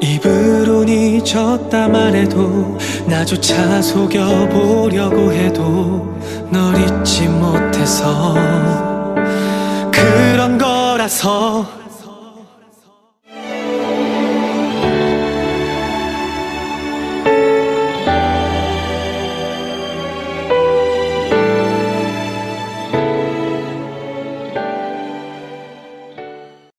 입으로 잊었다 말해도 나조차 속여보려고 해도 널 잊지 못해서. 그런 거라서